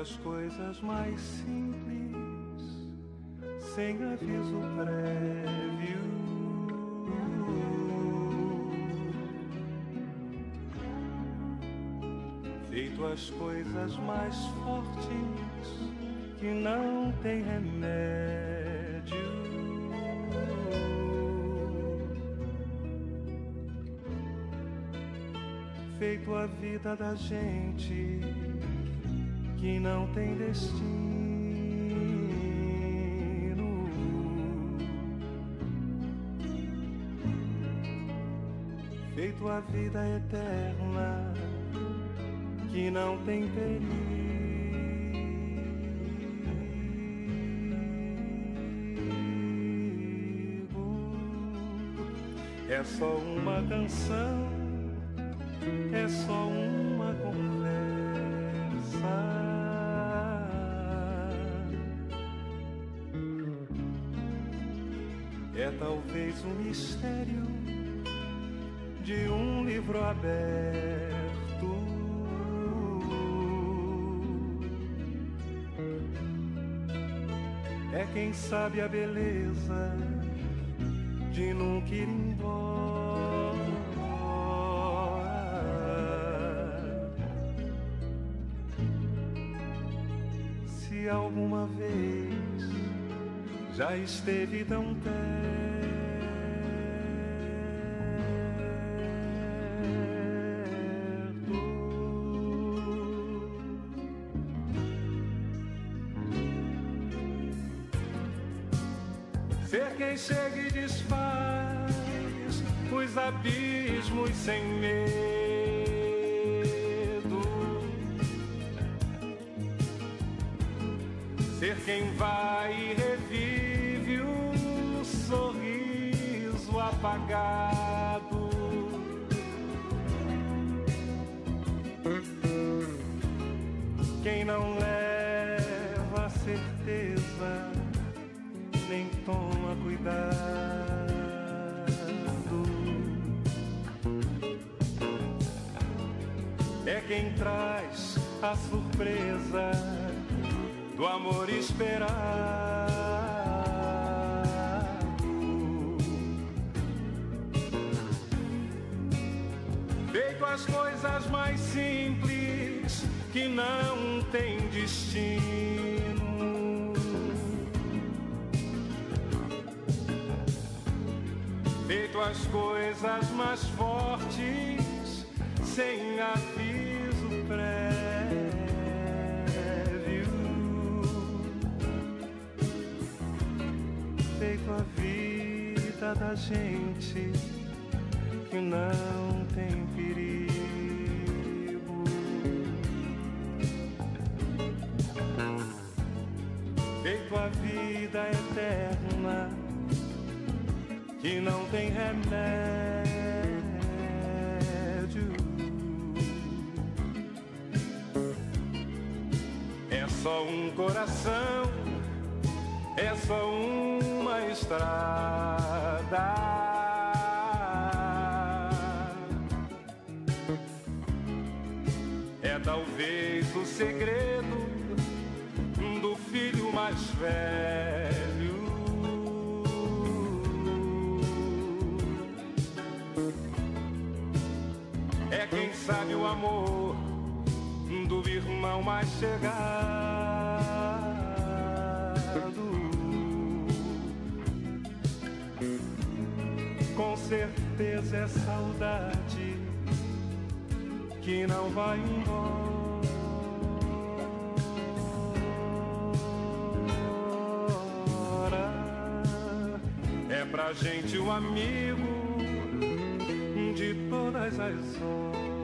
as coisas mais simples, sem aviso prévio. Feito as coisas mais fortes que não tem remédio. Feito a vida da gente que não tem destino. Feito a vida eterna que não tem perigo. É só uma canção, é só uma conversa. É talvez um mistério de um livro aberto. É quem sabe a beleza de nunca ir embora. Se alguma vez já esteve tão perto. Ser quem chega e desfaz os abismos sem medo. Ser quem vai e sorriso apagado. Quem não leva certeza nem toma cuidado. É quem traz a surpresa do amor esperado. As coisas mais simples que não tem destino. Feito as coisas mais fortes sem aviso prévio. Feito a vida da gente que não tem perigo. Feito a vida eterna que não tem remédio. É só um coração, é só uma estrada. É talvez o segredo do filho mais velho. É quem sabe o amor do irmão mais chegado. Com certeza é saudade que não vai embora. É pra gente o amigo de todas as horas.